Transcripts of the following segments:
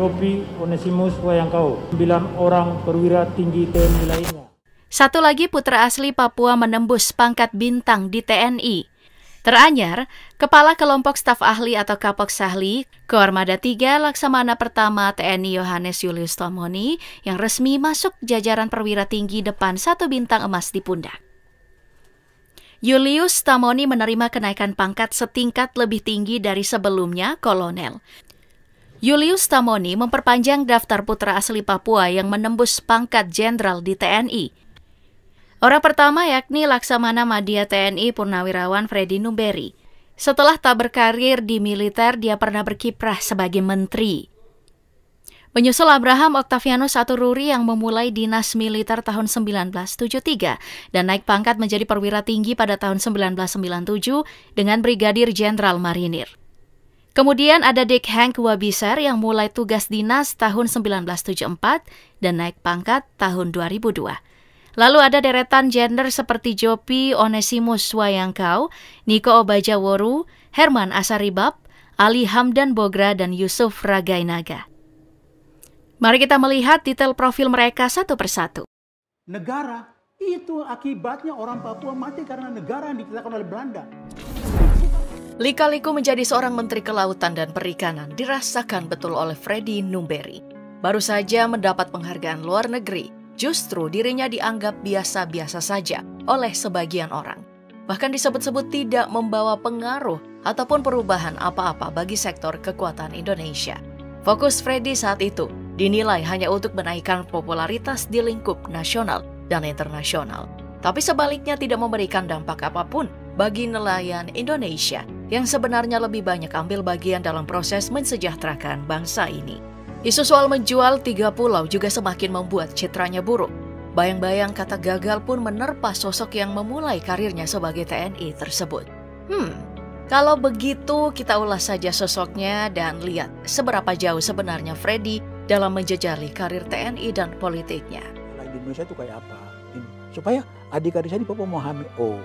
Yopi Onesimus Wayangkau, 9 orang perwira tinggi TNI lainnya. Satu lagi putra asli Papua menembus pangkat bintang di TNI. Teranyar, Kepala Kelompok Staf Ahli atau Kapok Sahli, Koarmada 3 Laksamana Pertama TNI Yohanes Julius Tomoni yang resmi masuk jajaran perwira tinggi depan satu bintang emas di pundak. Julius Tamoni menerima kenaikan pangkat setingkat lebih tinggi dari sebelumnya, kolonel. Julius Tamoni memperpanjang daftar putra asli Papua yang menembus pangkat jenderal di TNI. Orang pertama yakni Laksamana Madya TNI Purnawirawan Freddy Numberi. Setelah tak berkarir di militer, dia pernah berkiprah sebagai menteri. Menyusul Abraham Octavianus Atururi yang memulai dinas militer tahun 1973 dan naik pangkat menjadi perwira tinggi pada tahun 1997 dengan Brigadir Jenderal Marinir. Kemudian ada Dick Hank Wabiser yang mulai tugas dinas tahun 1974 dan naik pangkat tahun 2002. Lalu ada deretan gender seperti Jopi Onesimus Wayangkau, Niko Obajaworu, Herman Asaribab, Ali Hamdan Bogra, dan Yusuf Ragainaga. Mari kita melihat detail profil mereka satu persatu. Negara itu akibatnya orang Papua mati karena negara yang ditetapkan oleh Belanda. Lika-liku menjadi seorang menteri kelautan dan perikanan dirasakan betul oleh Freddy Numberi. Baru saja mendapat penghargaan luar negeri Justru dirinya dianggap biasa-biasa saja oleh sebagian orang. Bahkan disebut-sebut tidak membawa pengaruh ataupun perubahan apa-apa bagi sektor kekuatan Indonesia. Fokus Freddy saat itu dinilai hanya untuk menaikkan popularitas di lingkup nasional dan internasional. Tapi sebaliknya tidak memberikan dampak apa pun bagi nelayan Indonesia yang sebenarnya lebih banyak ambil bagian dalam proses mensejahterakan bangsa ini. Isu soal menjual tiga pulau juga semakin membuat citranya buruk. Bayang-bayang kata gagal pun menerpa sosok yang memulai karirnya sebagai TNI tersebut. Hmm, kalau begitu kita ulas saja sosoknya dan lihat seberapa jauh sebenarnya Freddy dalam menjejali karir TNI dan politiknya. Di Indonesia itu kayak apa? Supaya adik-adik saya di Papua memahami, oh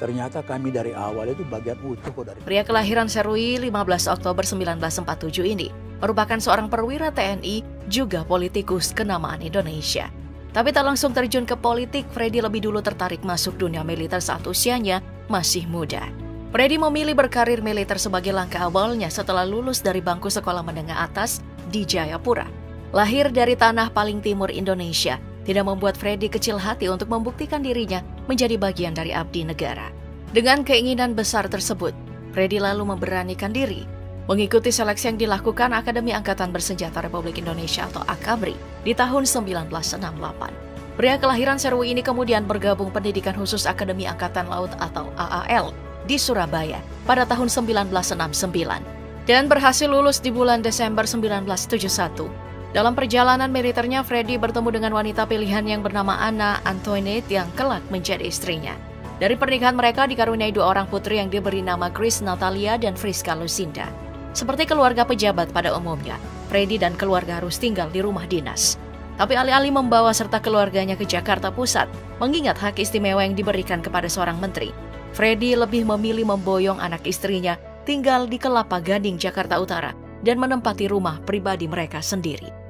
ternyata kami dari awal itu bagian utuh dari... Pria kelahiran Serui 15 Oktober 1947 ini merupakan seorang perwira TNI juga politikus kenamaan Indonesia. Tapi tak langsung terjun ke politik, Freddy lebih dulu tertarik masuk dunia militer saat usianya masih muda. Freddy memilih berkarir militer sebagai langkah awalnya setelah lulus dari bangku sekolah menengah atas di Jayapura. Lahir dari tanah paling timur Indonesia, tidak membuat Freddy kecil hati untuk membuktikan dirinya menjadi bagian dari abdi negara. Dengan keinginan besar tersebut, Freddy lalu memberanikan diri mengikuti seleksi yang dilakukan Akademi Angkatan Bersenjata Republik Indonesia atau AKABRI di tahun 1968. Pria kelahiran Serwi ini kemudian bergabung pendidikan khusus Akademi Angkatan Laut atau AAL di Surabaya pada tahun 1969 dan berhasil lulus di bulan Desember 1971. Dalam perjalanan militernya, Freddy bertemu dengan wanita pilihan yang bernama Anna Antoinette yang kelak menjadi istrinya. Dari pernikahan mereka dikaruniai dua orang putri yang diberi nama Chris Natalia dan Friska Lucinda. Seperti keluarga pejabat pada umumnya, Freddy dan keluarga harus tinggal di rumah dinas. Tapi alih-alih membawa serta keluarganya ke Jakarta Pusat, mengingat hak istimewa yang diberikan kepada seorang menteri, Freddy lebih memilih memboyong anak istrinya tinggal di Kelapa Gading, Jakarta Utara, dan menempati rumah pribadi mereka sendiri.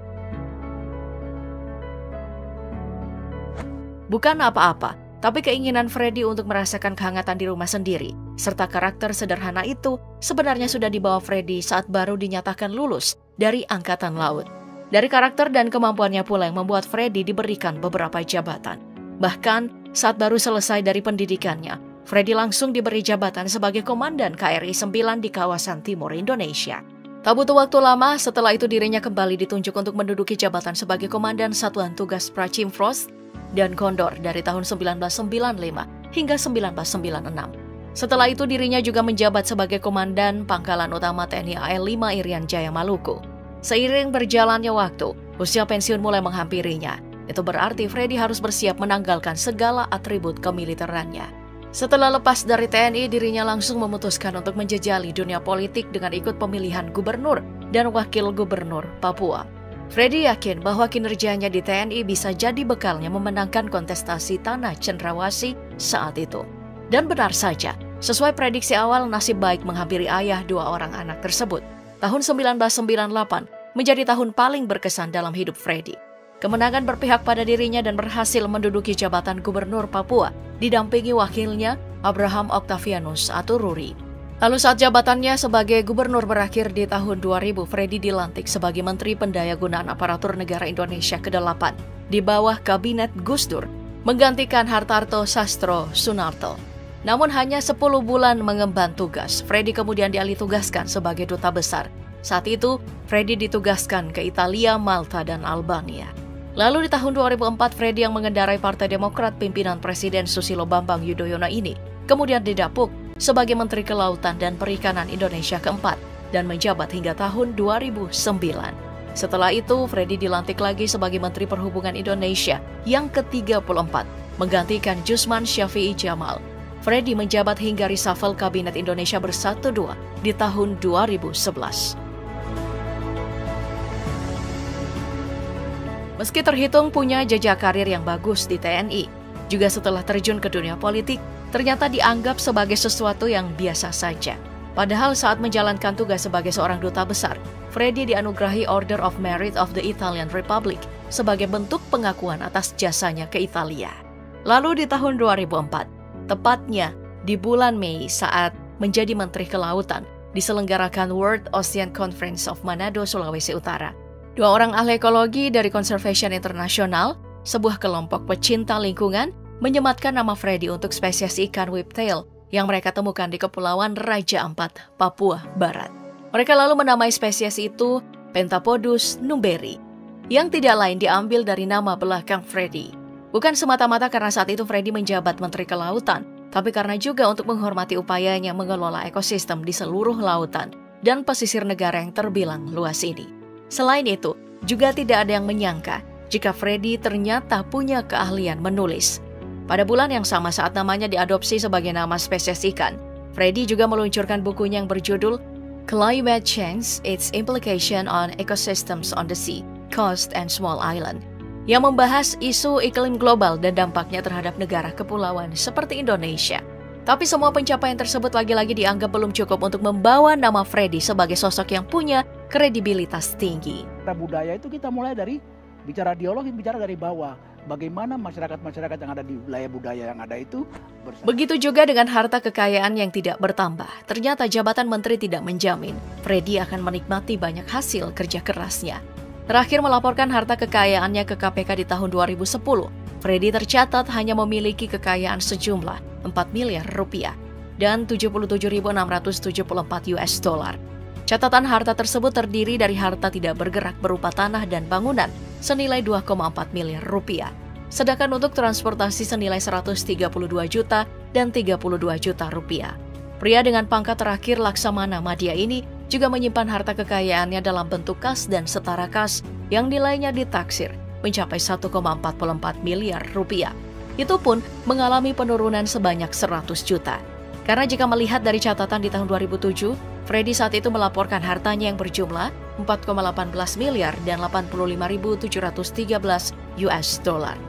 Bukan apa-apa, tapi keinginan Freddy untuk merasakan kehangatan di rumah sendiri, serta karakter sederhana itu sebenarnya sudah dibawa Freddy saat baru dinyatakan lulus dari Angkatan Laut. Dari karakter dan kemampuannya pula yang membuat Freddy diberikan beberapa jabatan. Bahkan saat baru selesai dari pendidikannya, Freddy langsung diberi jabatan sebagai Komandan KRI 9 di kawasan timur Indonesia. Tak butuh waktu lama, setelah itu dirinya kembali ditunjuk untuk menduduki jabatan sebagai Komandan Satuan Tugas Prachim Frost dan Kondor dari tahun 1995 hingga 1996. Setelah itu dirinya juga menjabat sebagai Komandan Pangkalan Utama TNI AL 5 Irian Jaya Maluku. Seiring berjalannya waktu, usia pensiun mulai menghampirinya. Itu berarti Freddy harus bersiap menanggalkan segala atribut kemiliterannya. Setelah lepas dari TNI, dirinya langsung memutuskan untuk menjejali dunia politik dengan ikut pemilihan gubernur dan wakil gubernur Papua. Freddy yakin bahwa kinerjanya di TNI bisa jadi bekalnya memenangkan kontestasi tanah cendrawasi saat itu. Dan benar saja, sesuai prediksi awal nasib baik menghampiri ayah dua orang anak tersebut. Tahun 1998, menjadi tahun paling berkesan dalam hidup Freddy. Kemenangan berpihak pada dirinya dan berhasil menduduki jabatan gubernur Papua, didampingi wakilnya Abraham Octavianus atau Ruri. Lalu saat jabatannya sebagai gubernur berakhir di tahun 2000, Freddy dilantik sebagai Menteri Pendayagunaan Aparatur Negara Indonesia ke-8 di bawah Kabinet Gus Dur, menggantikan Hartarto Sastro Sunarto. Namun hanya 10 bulan mengemban tugas, Freddy kemudian dialih tugaskan sebagai duta besar. Saat itu, Freddy ditugaskan ke Italia, Malta, dan Albania. Lalu di tahun 2004, Freddy yang mengendarai Partai Demokrat pimpinan Presiden Susilo Bambang Yudhoyono ini kemudian didapuk sebagai Menteri Kelautan dan Perikanan Indonesia keempat dan menjabat hingga tahun 2009. Setelah itu, Freddy dilantik lagi sebagai Menteri Perhubungan Indonesia yang ke-34, menggantikan Jusman Syafi'i Jamal. Freddy menjabat hingga reshuffle Kabinet Indonesia Bersatu Dua di tahun 2011. Meski terhitung punya jejak karir yang bagus di TNI, juga setelah terjun ke dunia politik, ternyata dianggap sebagai sesuatu yang biasa saja. Padahal saat menjalankan tugas sebagai seorang duta besar, Freddy dianugerahi Order of Merit of the Italian Republic sebagai bentuk pengakuan atas jasanya ke Italia. Lalu di tahun 2004, tepatnya di bulan Mei saat menjadi Menteri Kelautan, diselenggarakan World Ocean Conference of Manado, Sulawesi Utara. Dua orang ahli ekologi dari Conservation International, sebuah kelompok pecinta lingkungan, menyematkan nama Freddy untuk spesies ikan whiptail yang mereka temukan di Kepulauan Raja Ampat, Papua Barat. Mereka lalu menamai spesies itu Pentapodus numberi, yang tidak lain diambil dari nama belakang Freddy. Bukan semata-mata karena saat itu Freddy menjabat Menteri Kelautan, tapi karena juga untuk menghormati upayanya mengelola ekosistem di seluruh lautan dan pesisir negara yang terbilang luas ini. Selain itu, juga tidak ada yang menyangka jika Freddy ternyata punya keahlian menulis. Pada bulan yang sama saat namanya diadopsi sebagai nama spesies ikan, Freddy juga meluncurkan bukunya yang berjudul Climate Change, Its Implication on Ecosystems on the Sea, Coast and Small Island, yang membahas isu iklim global dan dampaknya terhadap negara kepulauan seperti Indonesia. Tapi semua pencapaian tersebut lagi-lagi dianggap belum cukup untuk membawa nama Freddy sebagai sosok yang punya kredibilitas tinggi. Budaya itu kita mulai dari bicara dialog, bicara dari bawah. Bagaimana masyarakat-masyarakat yang ada di wilayah budaya yang ada itu bersama. Begitu juga dengan harta kekayaan yang tidak bertambah. Ternyata jabatan menteri tidak menjamin Freddy akan menikmati banyak hasil kerja kerasnya. Terakhir melaporkan harta kekayaannya ke KPK di tahun 2010, Freddy tercatat hanya memiliki kekayaan sejumlah 4 miliar rupiah dan 77.674 US dollar. Catatan harta tersebut terdiri dari harta tidak bergerak berupa tanah dan bangunan senilai 2,4 miliar rupiah. Sedangkan untuk transportasi senilai 132 juta dan 32 juta rupiah. Pria dengan pangkat terakhir Laksamana Madia ini juga menyimpan harta kekayaannya dalam bentuk kas dan setara kas yang nilainya ditaksir mencapai 1,44 miliar rupiah itu pun mengalami penurunan sebanyak 100 juta. Karena jika melihat dari catatan di tahun 2007, Freddy saat itu melaporkan hartanya yang berjumlah 4,18 miliar dan 85.713 US dollar.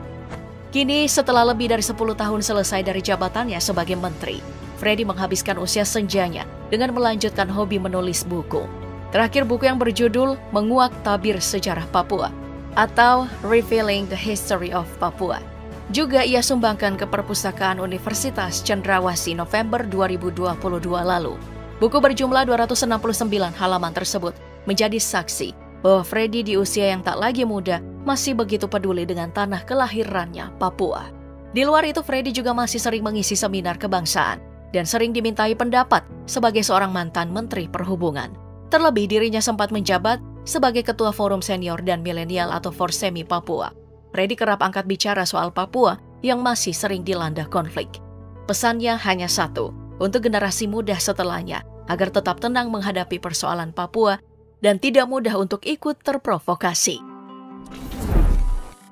Kini setelah lebih dari 10 tahun selesai dari jabatannya sebagai menteri, Freddy menghabiskan usia senjanya dengan melanjutkan hobi menulis buku. Terakhir buku yang berjudul Menguak Tabir Sejarah Papua atau Revealing the History of Papua juga ia sumbangkan ke Perpustakaan Universitas Cendrawasih November 2022 lalu. Buku berjumlah 269 halaman tersebut menjadi saksi bahwa Freddy di usia yang tak lagi muda masih begitu peduli dengan tanah kelahirannya, Papua. Di luar itu, Freddy juga masih sering mengisi seminar kebangsaan dan sering dimintai pendapat sebagai seorang mantan Menteri Perhubungan. Terlebih dirinya sempat menjabat sebagai Ketua Forum Senior dan Milenial atau Forsemi Papua Freddy kerap angkat bicara soal Papua yang masih sering dilanda konflik. Pesannya hanya satu, untuk generasi muda setelahnya, agar tetap tenang menghadapi persoalan Papua dan tidak mudah untuk ikut terprovokasi.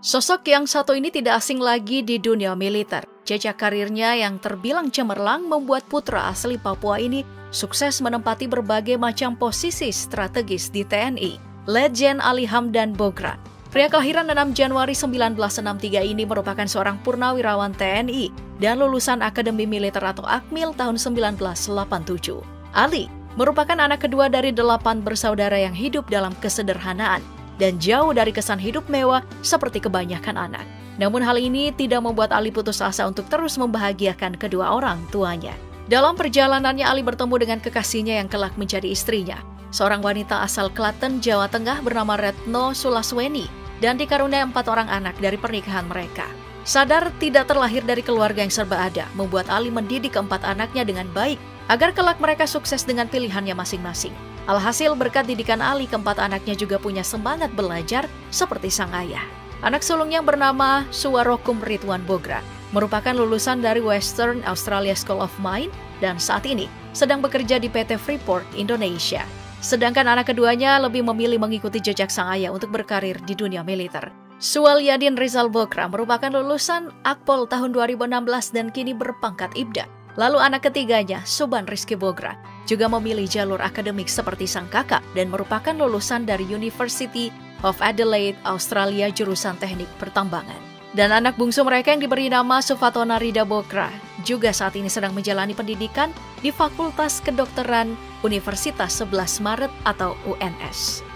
Sosok yang satu ini tidak asing lagi di dunia militer. Jejak karirnya yang terbilang cemerlang membuat putra asli Papua ini sukses menempati berbagai macam posisi strategis di TNI. Legend Ali Hamdan Bogra Pria kelahiran 6 Januari 1963 ini merupakan seorang purnawirawan TNI dan lulusan Akademi Militer atau Akmil tahun 1987. Ali merupakan anak kedua dari delapan bersaudara yang hidup dalam kesederhanaan dan jauh dari kesan hidup mewah seperti kebanyakan anak. Namun hal ini tidak membuat Ali putus asa untuk terus membahagiakan kedua orang tuanya. Dalam perjalanannya Ali bertemu dengan kekasihnya yang kelak menjadi istrinya, seorang wanita asal Klaten, Jawa Tengah bernama Retno Sulasweni dan dikaruniai empat orang anak dari pernikahan mereka. Sadar tidak terlahir dari keluarga yang serba ada, membuat Ali mendidik keempat anaknya dengan baik agar kelak mereka sukses dengan pilihannya masing-masing. Alhasil berkat didikan Ali, keempat anaknya juga punya semangat belajar seperti sang ayah. Anak sulung yang bernama Suwarokum Ridwan Bogra merupakan lulusan dari Western Australia School of Mine dan saat ini sedang bekerja di PT Freeport Indonesia. Sedangkan anak keduanya lebih memilih mengikuti jejak sang ayah untuk berkarir di dunia militer. Suwalyadin Rizal Bokra merupakan lulusan Akpol tahun 2016 dan kini berpangkat Ibda. Lalu anak ketiganya, Suban Rizky Bogra, juga memilih jalur akademik seperti sang kakak dan merupakan lulusan dari University of Adelaide, Australia jurusan teknik pertambangan. Dan anak bungsu mereka yang diberi nama Sufatona Rida Bokra juga saat ini sedang menjalani pendidikan di Fakultas Kedokteran Universitas 11 Maret atau UNS.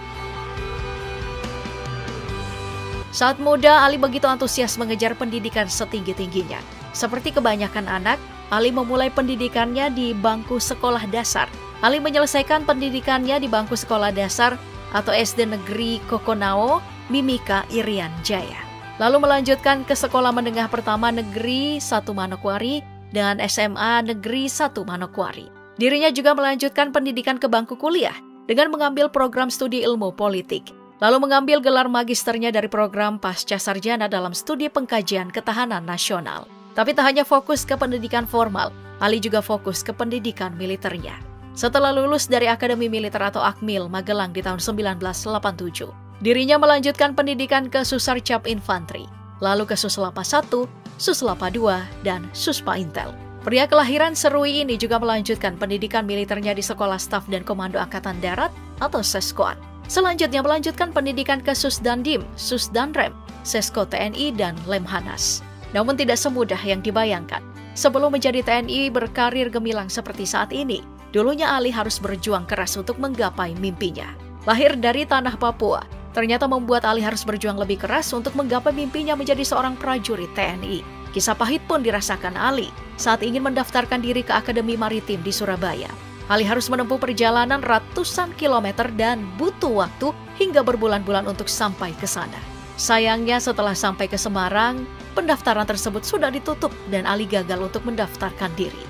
Saat muda, Ali begitu antusias mengejar pendidikan setinggi-tingginya. Seperti kebanyakan anak, Ali memulai pendidikannya di bangku sekolah dasar. Ali menyelesaikan pendidikannya di bangku sekolah dasar atau SD Negeri Kokonao, Mimika Irian Jaya. Lalu melanjutkan ke sekolah menengah pertama Negeri 1 Manokwari dan SMA Negeri 1 Manokwari. Dirinya juga melanjutkan pendidikan ke bangku kuliah dengan mengambil program studi ilmu politik lalu mengambil gelar magisternya dari program Pasca Sarjana dalam studi pengkajian ketahanan nasional. Tapi tak hanya fokus ke pendidikan formal, Ali juga fokus ke pendidikan militernya. Setelah lulus dari Akademi Militer atau Akmil Magelang di tahun 1987, dirinya melanjutkan pendidikan ke Susarcap Infanteri, lalu ke Suslapa 1, Suslapa 2, dan Suspa Intel. Pria kelahiran Serui ini juga melanjutkan pendidikan militernya di Sekolah Staf dan Komando Angkatan Darat atau Seskuat. Selanjutnya melanjutkan pendidikan ke Susdandim, Susdanrem, Sesko TNI, dan Lemhanas. Namun tidak semudah yang dibayangkan. Sebelum menjadi TNI berkarir gemilang seperti saat ini, dulunya Ali harus berjuang keras untuk menggapai mimpinya. Lahir dari tanah Papua, ternyata membuat Ali harus berjuang lebih keras untuk menggapai mimpinya menjadi seorang prajurit TNI. Kisah pahit pun dirasakan Ali saat ingin mendaftarkan diri ke Akademi Maritim di Surabaya. Ali harus menempuh perjalanan ratusan kilometer dan butuh waktu hingga berbulan-bulan untuk sampai ke sana. Sayangnya setelah sampai ke Semarang, pendaftaran tersebut sudah ditutup dan Ali gagal untuk mendaftarkan diri.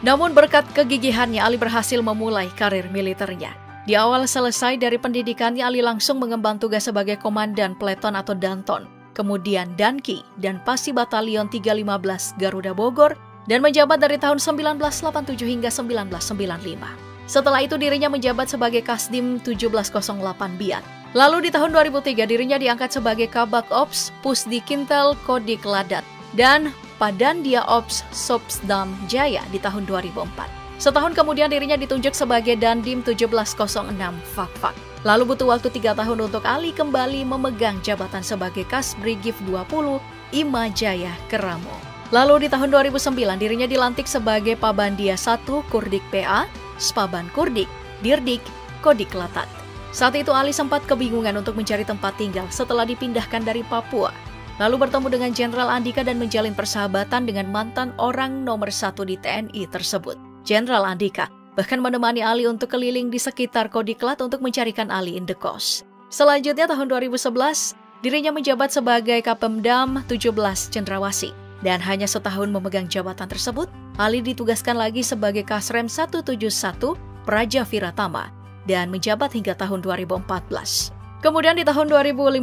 Namun berkat kegigihannya Ali berhasil memulai karir militernya. Di awal selesai dari pendidikannya Ali langsung mengemban tugas sebagai komandan peleton atau danton kemudian Danki dan Pasi Batalion 315 Garuda Bogor, dan menjabat dari tahun 1987 hingga 1995. Setelah itu dirinya menjabat sebagai Kasdim 1708 Bian. Lalu di tahun 2003 dirinya diangkat sebagai Kabak Ops Pusdi Kintel Kodik Ladat dan Padandia Ops Sobsdam Jaya di tahun 2004. Setahun kemudian dirinya ditunjuk sebagai Dandim 1706 Fakfak. Lalu butuh waktu tiga tahun untuk Ali kembali memegang jabatan sebagai Kas Brigif 20 Imajaya Keramo. Lalu di tahun 2009 dirinya dilantik sebagai Pabandia 1 Kurdik PA, Spaban Kurdik, Dirdik, Kodik Latat. Saat itu Ali sempat kebingungan untuk mencari tempat tinggal setelah dipindahkan dari Papua. Lalu bertemu dengan Jenderal Andika dan menjalin persahabatan dengan mantan orang nomor satu di TNI tersebut. Jenderal Andika bahkan menemani Ali untuk keliling di sekitar Kodiklat untuk mencarikan Ali in the coast. Selanjutnya tahun 2011, dirinya menjabat sebagai Kapemdam 17 Cendrawasi. Dan hanya setahun memegang jabatan tersebut, Ali ditugaskan lagi sebagai Kasrem 171 Praja Viratama dan menjabat hingga tahun 2014. Kemudian di tahun 2015,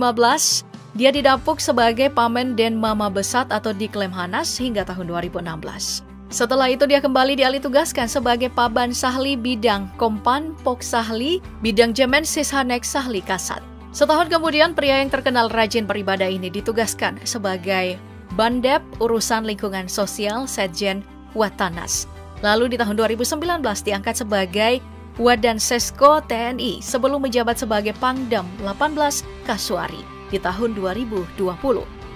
dia didapuk sebagai Pamen Den Mama Besat atau Diklemhanas hingga tahun 2016. Setelah itu dia kembali dialih tugaskan sebagai Paban Sahli Bidang Kompan Pok Sahli Bidang Jemen Sishanek Sahli Kasat. Setahun kemudian pria yang terkenal rajin beribadah ini ditugaskan sebagai Bandep Urusan Lingkungan Sosial Setjen Watanas. Lalu di tahun 2019 diangkat sebagai Wadan Sesko TNI sebelum menjabat sebagai Pangdam 18 Kasuari di tahun 2020.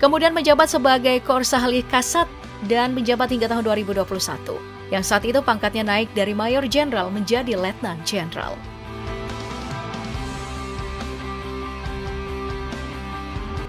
Kemudian menjabat sebagai Korsahli Kasat dan menjabat hingga tahun 2021, yang saat itu pangkatnya naik dari Mayor Jenderal menjadi Letnan Jenderal.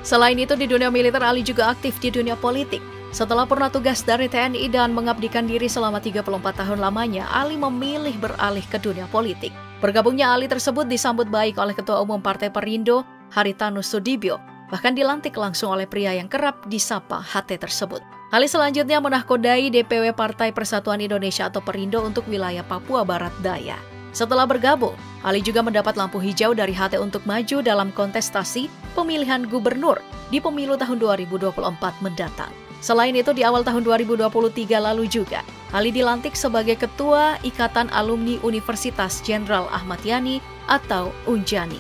Selain itu, di dunia militer, Ali juga aktif di dunia politik. Setelah pernah tugas dari TNI dan mengabdikan diri selama 34 tahun lamanya, Ali memilih beralih ke dunia politik. Bergabungnya Ali tersebut disambut baik oleh Ketua Umum Partai Perindo, Haritanu Sudibyo, bahkan dilantik langsung oleh pria yang kerap disapa HT tersebut. Ali selanjutnya menahkodai DPW Partai Persatuan Indonesia atau Perindo untuk wilayah Papua Barat Daya. Setelah bergabung, Ali juga mendapat lampu hijau dari HT untuk maju dalam kontestasi pemilihan gubernur di pemilu tahun 2024 mendatang. Selain itu, di awal tahun 2023 lalu juga, Ali dilantik sebagai Ketua Ikatan Alumni Universitas Jenderal Ahmad Yani atau Unjani.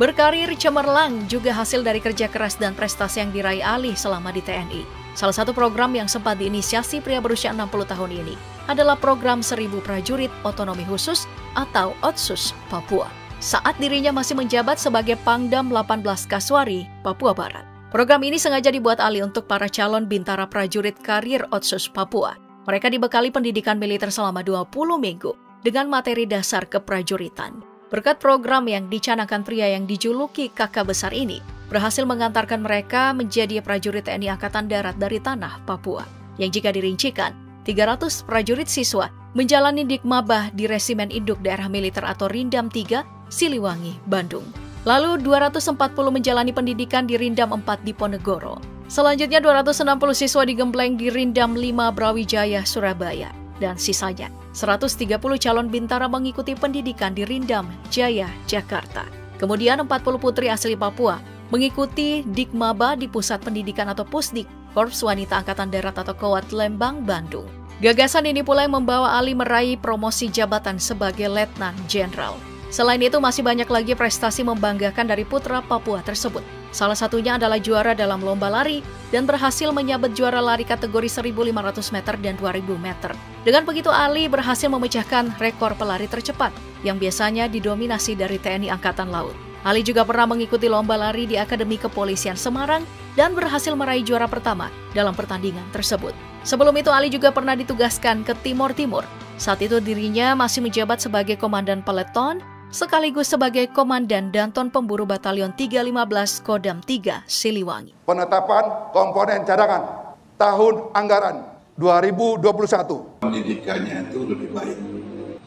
Berkarir cemerlang juga hasil dari kerja keras dan prestasi yang diraih Ali selama di TNI. Salah satu program yang sempat diinisiasi pria berusia 60 tahun ini adalah program Seribu Prajurit Otonomi Khusus atau OTSUS Papua saat dirinya masih menjabat sebagai Pangdam 18 Kaswari, Papua Barat. Program ini sengaja dibuat Ali untuk para calon bintara prajurit karir Otsus Papua. Mereka dibekali pendidikan militer selama 20 minggu dengan materi dasar keprajuritan. Berkat program yang dicanangkan pria yang dijuluki kakak besar ini, berhasil mengantarkan mereka menjadi prajurit TNI Angkatan Darat dari tanah Papua. Yang jika dirincikan, 300 prajurit siswa menjalani dikmabah di Resimen Induk Daerah Militer atau Rindam 3 Siliwangi, Bandung. Lalu 240 menjalani pendidikan di Rindam 4 di Ponegoro. Selanjutnya 260 siswa digembleng di Rindam 5 Brawijaya, Surabaya. Dan sisanya 130 calon bintara mengikuti pendidikan di Rindam, Jaya, Jakarta. Kemudian 40 putri asli Papua mengikuti Dikmaba di Pusat Pendidikan atau Pusdik, Korps Wanita Angkatan Darat atau Kowat Lembang, Bandung. Gagasan ini pula yang membawa Ali meraih promosi jabatan sebagai Letnan Jenderal. Selain itu masih banyak lagi prestasi membanggakan dari putra Papua tersebut. Salah satunya adalah juara dalam lomba lari dan berhasil menyabet juara lari kategori 1.500 meter dan 2.000 meter. Dengan begitu Ali berhasil memecahkan rekor pelari tercepat yang biasanya didominasi dari TNI Angkatan Laut. Ali juga pernah mengikuti lomba lari di Akademi Kepolisian Semarang dan berhasil meraih juara pertama dalam pertandingan tersebut. Sebelum itu Ali juga pernah ditugaskan ke Timur Timur. Saat itu dirinya masih menjabat sebagai komandan peleton sekaligus sebagai Komandan Danton Pemburu Batalion 315 Kodam 3 Siliwangi. Penetapan komponen cadangan tahun anggaran 2021. Pendidikannya itu lebih baik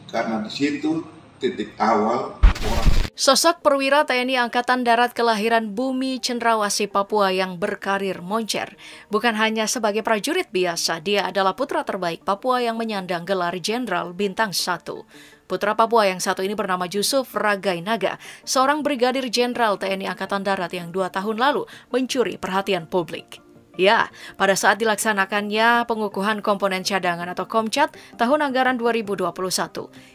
karena di situ titik awal Sosok perwira TNI Angkatan Darat kelahiran Bumi Cendrawasih Papua yang berkarir moncer. Bukan hanya sebagai prajurit biasa, dia adalah putra terbaik Papua yang menyandang gelar Jenderal Bintang 1. Putra Papua yang satu ini bernama Yusuf Ragai Naga, seorang brigadir jenderal TNI Angkatan Darat yang dua tahun lalu mencuri perhatian publik. Ya, pada saat dilaksanakannya pengukuhan komponen cadangan atau Komcat tahun anggaran 2021,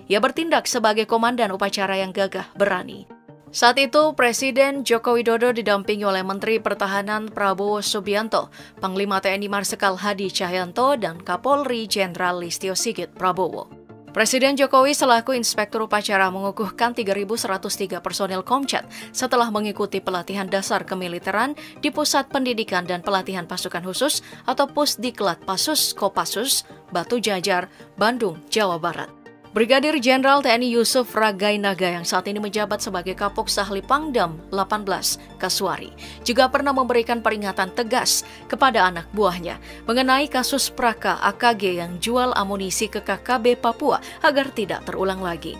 ia bertindak sebagai komandan upacara yang gagah berani. Saat itu, Presiden Joko Widodo didampingi oleh Menteri Pertahanan Prabowo Subianto, Panglima TNI Marsikal Hadi Cahyanto, dan Kapolri Jenderal Listio Sigit Prabowo. Presiden Jokowi selaku inspektur upacara mengukuhkan 3.103 personil Komcat setelah mengikuti pelatihan dasar kemiliteran di Pusat Pendidikan dan Pelatihan Pasukan Khusus atau Pusdiklat Pasus Kopassus, Batu Jajar, Bandung, Jawa Barat. Brigadir Jenderal TNI Yusuf Ragai Naga yang saat ini menjabat sebagai Kapok Sahli Pangdam 18 Kaswari juga pernah memberikan peringatan tegas kepada anak buahnya mengenai kasus Praka AKG yang jual amunisi ke KKB Papua agar tidak terulang lagi.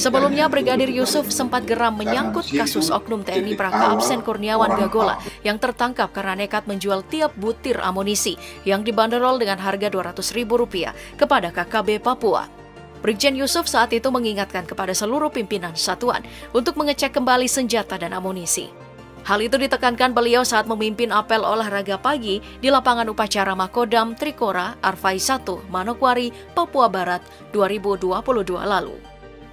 Sebelumnya, Brigadir Yusuf sempat geram menyangkut kasus oknum TNI Praka Absen Kurniawan Gagola yang tertangkap karena nekat menjual tiap butir amunisi yang dibanderol dengan harga Rp200.000 kepada KKB Papua. Brigjen Yusuf saat itu mengingatkan kepada seluruh pimpinan satuan untuk mengecek kembali senjata dan amunisi. Hal itu ditekankan beliau saat memimpin apel olahraga pagi di lapangan upacara Makodam Trikora Arfai 1 Manokwari, Papua Barat 2022 lalu.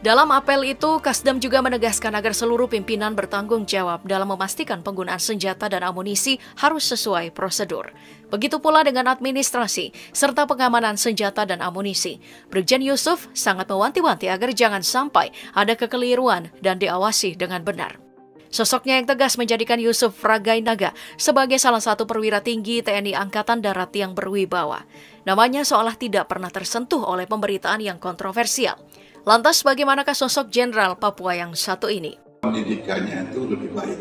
Dalam apel itu, Kasdam juga menegaskan agar seluruh pimpinan bertanggung jawab dalam memastikan penggunaan senjata dan amunisi harus sesuai prosedur. Begitu pula dengan administrasi, serta pengamanan senjata dan amunisi. Brigjen Yusuf sangat mewanti-wanti agar jangan sampai ada kekeliruan dan diawasi dengan benar. Sosoknya yang tegas menjadikan Yusuf Ragainaga sebagai salah satu perwira tinggi TNI Angkatan Darat yang berwibawa. Namanya seolah tidak pernah tersentuh oleh pemberitaan yang kontroversial. Lantas bagaimanakah sosok Jenderal Papua yang satu ini? Pendidikannya itu lebih baik.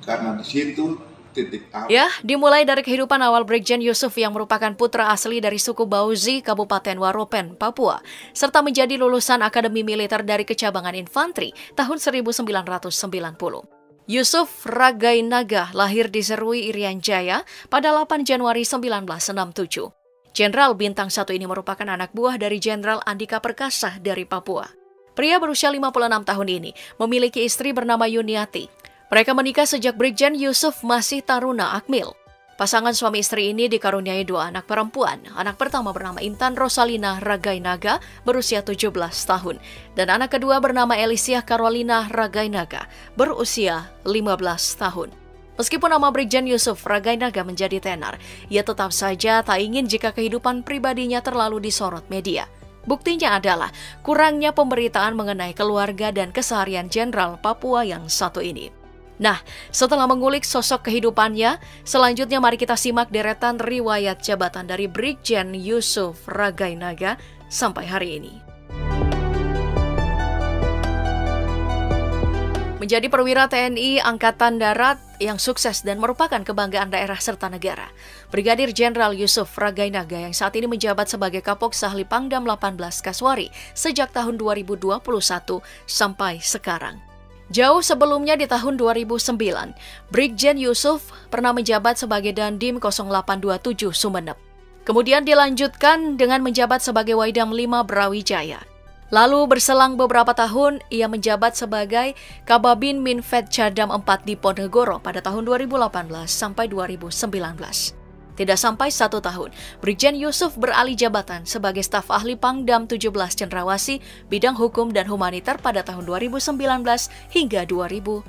Karena di situ titik awal. Ya, dimulai dari kehidupan awal Brigjen Yusuf yang merupakan putra asli dari suku Bauzi, Kabupaten Waropen, Papua, serta menjadi lulusan Akademi Militer dari Kecabangan Infanteri tahun 1990. Yusuf Ragainaga lahir di Serui Irian Jaya pada 8 Januari 1967. Jenderal Bintang 1 ini merupakan anak buah dari Jenderal Andika Perkasa dari Papua. Pria berusia 56 tahun ini memiliki istri bernama Yuniati. Mereka menikah sejak Brigjen Yusuf masih taruna Akmil. Pasangan suami istri ini dikaruniai dua anak perempuan. Anak pertama bernama Intan Rosalina Ragainaga berusia 17 tahun. Dan anak kedua bernama Elisia Carolina Ragainaga berusia 15 tahun. Meskipun nama Brigjen Yusuf Ragainaga menjadi tenar, ia tetap saja tak ingin jika kehidupan pribadinya terlalu disorot media. Buktinya adalah kurangnya pemberitaan mengenai keluarga dan keseharian Jenderal Papua yang satu ini. Nah, setelah mengulik sosok kehidupannya, selanjutnya mari kita simak deretan riwayat jabatan dari Brigjen Yusuf Ragainaga sampai hari ini. Menjadi perwira TNI Angkatan Darat yang sukses dan merupakan kebanggaan daerah serta negara. Brigadir Jenderal Yusuf Ragainaga yang saat ini menjabat sebagai Kapok Sahli Pangdam 18 Kaswari sejak tahun 2021 sampai sekarang. Jauh sebelumnya di tahun 2009, Brigjen Yusuf pernah menjabat sebagai Dandim 0827 Sumeneb. Kemudian dilanjutkan dengan menjabat sebagai Waidam 5 Brawijaya. Lalu berselang beberapa tahun, ia menjabat sebagai Kababin Minfed Cadam 4 di Ponegoro pada tahun 2018 sampai 2019. Tidak sampai satu tahun, Brigjen Yusuf beralih jabatan sebagai staf ahli Pangdam 17 Cendrawasi bidang hukum dan humaniter pada tahun 2019 hingga 2020.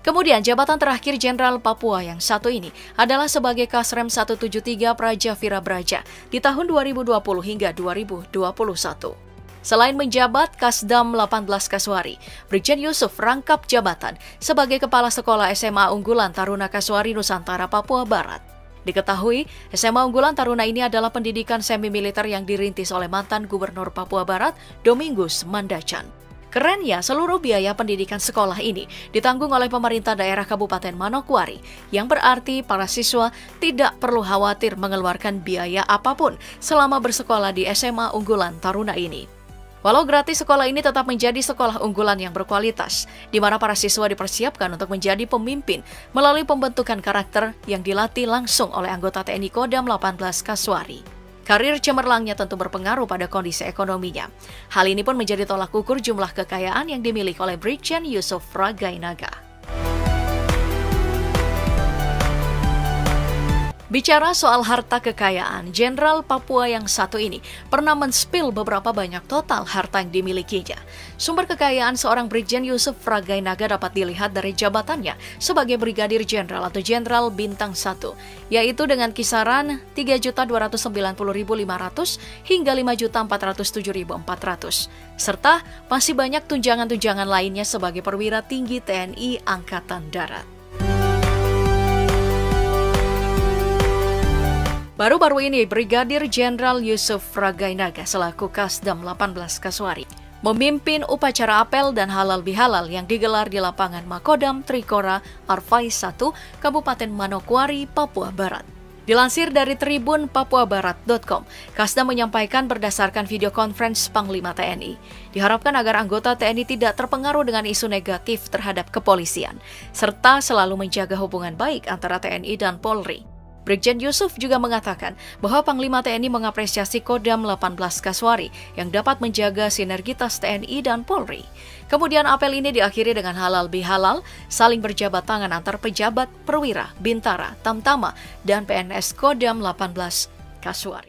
Kemudian jabatan terakhir Jenderal Papua yang satu ini adalah sebagai Kasrem 173 Praja Vira Braja di tahun 2020 hingga 2021. Selain menjabat Kasdam 18 Kaswari, Brigjen Yusuf rangkap jabatan sebagai Kepala Sekolah SMA Unggulan Taruna Kaswari Nusantara Papua Barat. Diketahui, SMA unggulan Taruna ini adalah pendidikan semi-militer yang dirintis oleh mantan Gubernur Papua Barat, Domingus Mandacan. Kerennya, seluruh biaya pendidikan sekolah ini ditanggung oleh pemerintah daerah Kabupaten Manokwari, yang berarti para siswa tidak perlu khawatir mengeluarkan biaya apa pun selama bersekolah di SMA unggulan Taruna ini. Walau gratis, sekolah ini tetap menjadi sekolah unggulan yang berkualitas, di mana para siswa dipersiapkan untuk menjadi pemimpin melalui pembentukan karakter yang dilatih langsung oleh anggota TNI Kodam 18 Kaswari. Karir cemerlangnya tentu berpengaruh pada kondisi ekonominya. Hal ini pun menjadi tolak ukur jumlah kekayaan yang dimiliki oleh Brigjen Yusuf Ragainaga. Bicara soal harta kekayaan, Jenderal Papua yang satu ini pernah menspil beberapa banyak total harta yang dimilikinya. Sumber kekayaan seorang Brigjen Yusuf Ragainaga dapat dilihat dari jabatannya sebagai Brigadir Jenderal atau Jenderal Bintang 1, yaitu dengan kisaran 3.290.500 hingga 5.407.400, serta masih banyak tunjangan-tunjangan lainnya sebagai perwira tinggi TNI Angkatan Darat. Baru-baru ini, Brigadir Jenderal Yusuf Ragainaga selaku Kasdam 18 Kaswari memimpin upacara apel dan halal bihalal yang digelar di lapangan Makodam Trikora Arfai 1, Kabupaten Manokwari, Papua Barat. Dilansir dari tribun papuabarat.com, Kasdam menyampaikan berdasarkan video conference Panglima TNI. Diharapkan agar anggota TNI tidak terpengaruh dengan isu negatif terhadap kepolisian, serta selalu menjaga hubungan baik antara TNI dan Polri. Brigjen Yusuf juga mengatakan bahwa Panglima TNI mengapresiasi Kodam 18 Kaswari yang dapat menjaga sinergitas TNI dan Polri. Kemudian apel ini diakhiri dengan halal bihalal, saling berjabat tangan antar pejabat, perwira, bintara, tamtama, dan PNS Kodam 18 Kaswari.